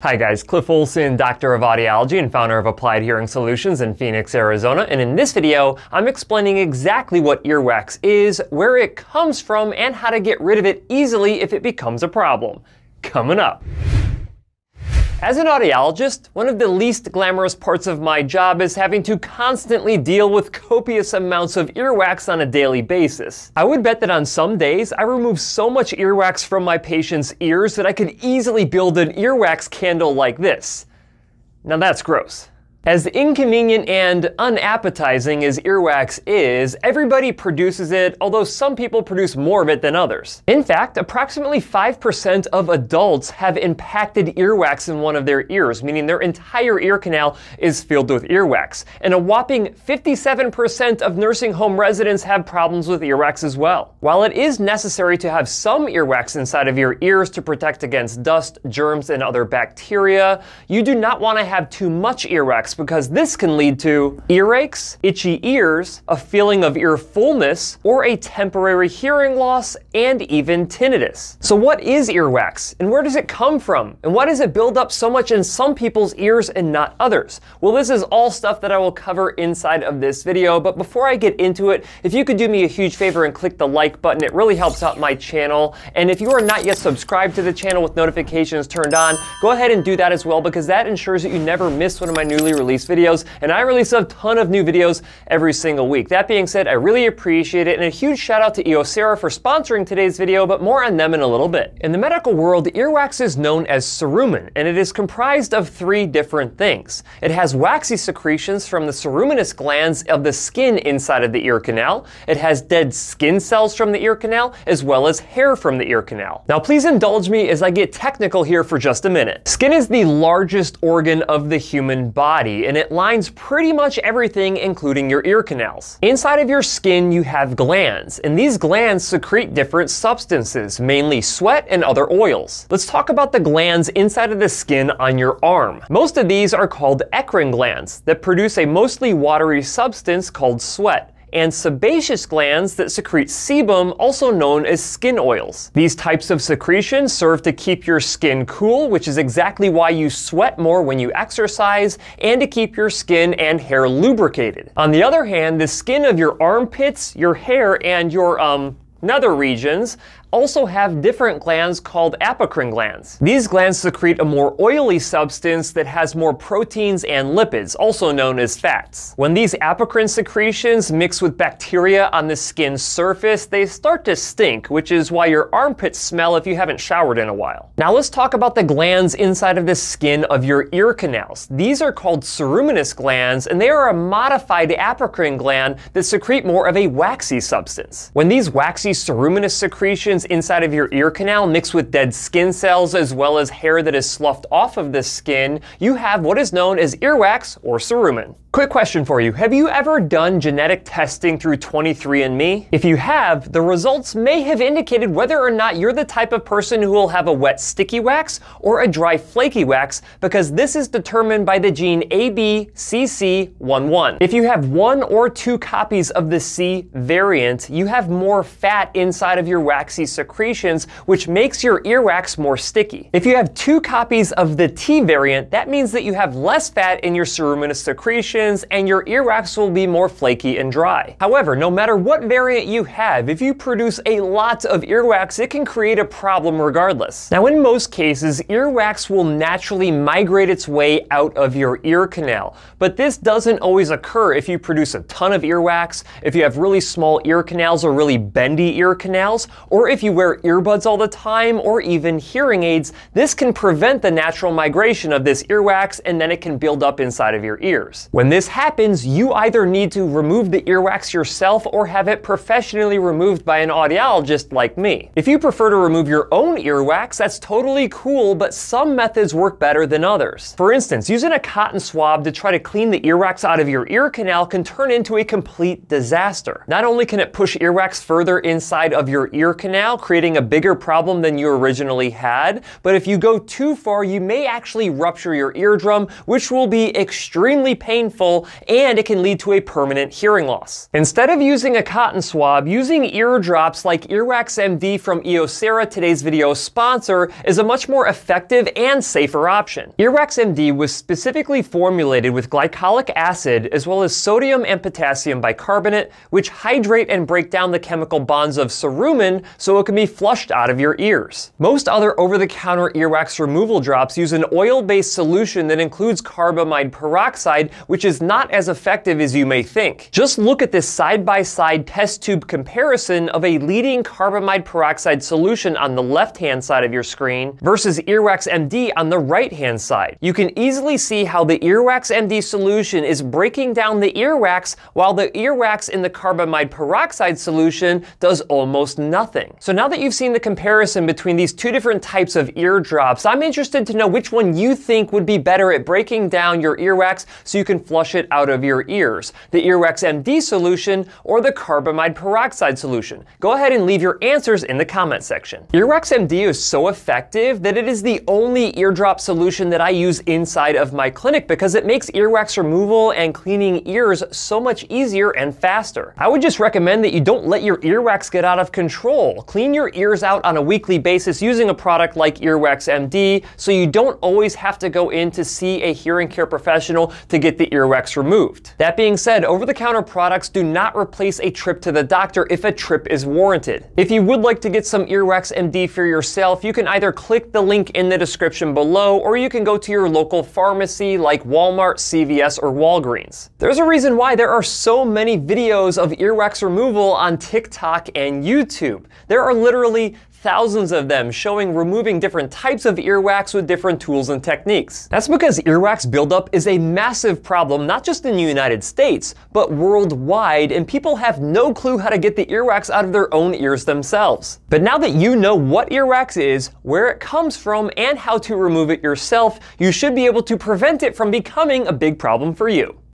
Hi guys, Cliff Olson, Doctor of Audiology and founder of Applied Hearing Solutions in Phoenix, Arizona. And in this video, I'm explaining exactly what earwax is, where it comes from, and how to get rid of it easily if it becomes a problem. Coming up. As an audiologist, one of the least glamorous parts of my job is having to constantly deal with copious amounts of earwax on a daily basis. I would bet that on some days I remove so much earwax from my patients' ears that I could easily build an earwax candle like this. Now that's gross. As inconvenient and unappetizing as earwax is, everybody produces it, although some people produce more of it than others. In fact, approximately 5% of adults have impacted earwax in one of their ears, meaning their entire ear canal is filled with earwax. And a whopping 57% of nursing home residents have problems with earwax as well. While it is necessary to have some earwax inside of your ears to protect against dust, germs, and other bacteria, you do not want to have too much earwax because this can lead to earaches, itchy ears, a feeling of ear fullness, or a temporary hearing loss, and even tinnitus. So what is earwax, and where does it come from, and why does it build up so much in some people's ears and not others? Well, this is all stuff that I will cover inside of this video, but before I get into it, if you could do me a huge favor and click the like button, it really helps out my channel. And if you are not yet subscribed to the channel with notifications turned on, go ahead and do that as well because that ensures that you never miss one of my newly release videos, and I release a ton of new videos every single week. That being said, I really appreciate it, and a huge shout out to Eosera for sponsoring today's video, but more on them in a little bit. In the medical world, earwax is known as cerumen, and it is comprised of three different things. It has waxy secretions from the ceruminous glands of the skin inside of the ear canal. It has dead skin cells from the ear canal, as well as hair from the ear canal. Now, please indulge me as I get technical here for just a minute. Skin is the largest organ of the human body and it lines pretty much everything, including your ear canals. Inside of your skin, you have glands, and these glands secrete different substances, mainly sweat and other oils. Let's talk about the glands inside of the skin on your arm. Most of these are called eccrine glands that produce a mostly watery substance called sweat and sebaceous glands that secrete sebum, also known as skin oils. These types of secretions serve to keep your skin cool, which is exactly why you sweat more when you exercise, and to keep your skin and hair lubricated. On the other hand, the skin of your armpits, your hair, and your um, nether regions also have different glands called apocrine glands. These glands secrete a more oily substance that has more proteins and lipids, also known as fats. When these apocrine secretions mix with bacteria on the skin's surface, they start to stink, which is why your armpits smell if you haven't showered in a while. Now let's talk about the glands inside of the skin of your ear canals. These are called ceruminous glands, and they are a modified apocrine gland that secrete more of a waxy substance. When these waxy ceruminous secretions inside of your ear canal mixed with dead skin cells as well as hair that is sloughed off of the skin, you have what is known as earwax or cerumen. Quick question for you. Have you ever done genetic testing through 23andMe? If you have, the results may have indicated whether or not you're the type of person who will have a wet sticky wax or a dry flaky wax because this is determined by the gene ABCC11. If you have one or two copies of the C variant, you have more fat inside of your waxy secretions, which makes your earwax more sticky. If you have two copies of the T variant, that means that you have less fat in your ceruminous secretions and your earwax will be more flaky and dry. However, no matter what variant you have, if you produce a lot of earwax, it can create a problem regardless. Now, in most cases, earwax will naturally migrate its way out of your ear canal, but this doesn't always occur if you produce a ton of earwax, if you have really small ear canals or really bendy ear canals, or if if you wear earbuds all the time or even hearing aids, this can prevent the natural migration of this earwax and then it can build up inside of your ears. When this happens, you either need to remove the earwax yourself or have it professionally removed by an audiologist like me. If you prefer to remove your own earwax, that's totally cool, but some methods work better than others. For instance, using a cotton swab to try to clean the earwax out of your ear canal can turn into a complete disaster. Not only can it push earwax further inside of your ear canal, now, creating a bigger problem than you originally had. But if you go too far, you may actually rupture your eardrum, which will be extremely painful and it can lead to a permanent hearing loss. Instead of using a cotton swab, using ear drops like Earwax MD from Eosera, today's video sponsor, is a much more effective and safer option. Earwax MD was specifically formulated with glycolic acid as well as sodium and potassium bicarbonate, which hydrate and break down the chemical bonds of cerumen so it can be flushed out of your ears. Most other over-the-counter earwax removal drops use an oil-based solution that includes carbamide peroxide, which is not as effective as you may think. Just look at this side-by-side -side test tube comparison of a leading carbamide peroxide solution on the left-hand side of your screen versus Earwax MD on the right-hand side. You can easily see how the Earwax MD solution is breaking down the earwax while the earwax in the carbamide peroxide solution does almost nothing. So now that you've seen the comparison between these two different types of ear drops, I'm interested to know which one you think would be better at breaking down your earwax so you can flush it out of your ears. The Earwax MD solution or the carbamide peroxide solution? Go ahead and leave your answers in the comment section. Earwax MD is so effective that it is the only eardrop solution that I use inside of my clinic because it makes earwax removal and cleaning ears so much easier and faster. I would just recommend that you don't let your earwax get out of control. Your ears out on a weekly basis using a product like Earwax MD so you don't always have to go in to see a hearing care professional to get the earwax removed. That being said, over-the-counter products do not replace a trip to the doctor if a trip is warranted. If you would like to get some Earwax MD for yourself, you can either click the link in the description below or you can go to your local pharmacy like Walmart, CVS, or Walgreens. There's a reason why there are so many videos of earwax removal on TikTok and YouTube. There are literally thousands of them showing removing different types of earwax with different tools and techniques. That's because earwax buildup is a massive problem not just in the United States, but worldwide, and people have no clue how to get the earwax out of their own ears themselves. But now that you know what earwax is, where it comes from, and how to remove it yourself, you should be able to prevent it from becoming a big problem for you.